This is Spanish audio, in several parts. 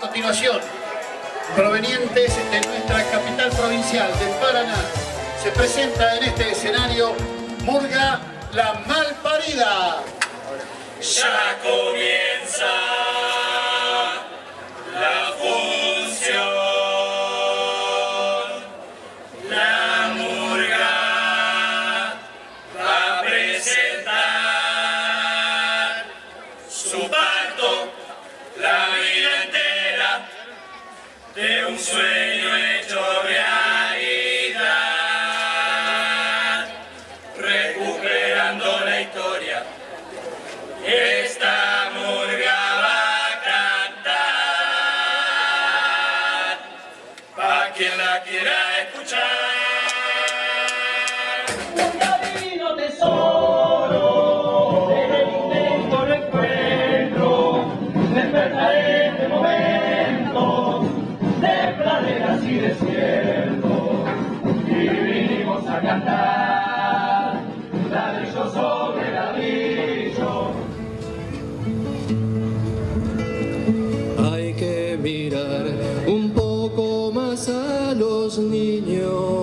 continuación, provenientes de nuestra capital provincial, de Paraná, se presenta en este escenario Murga La Malparida. Ya comienza la función. La murga va a presentar su parto, sueño hecho realidad, recuperando la historia. Esta murga va a cantar pa' quien la quiera escuchar. Praderas y desiertos, y vinimos a cantar, ladrillo sobre ladrillo. Hay que mirar un poco más a los niños.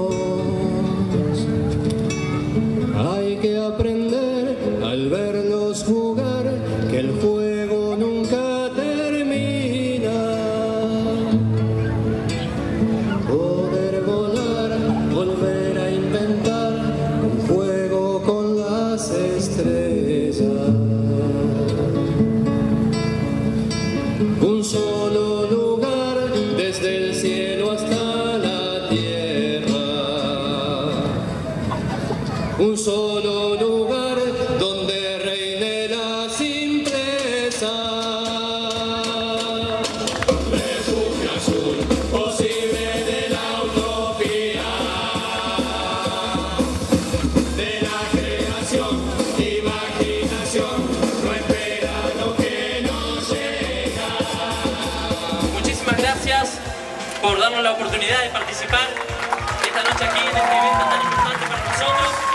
Solo lugar desde el cielo hasta la tierra. Un solo gracias por darnos la oportunidad de participar esta noche aquí en este evento tan importante para nosotros.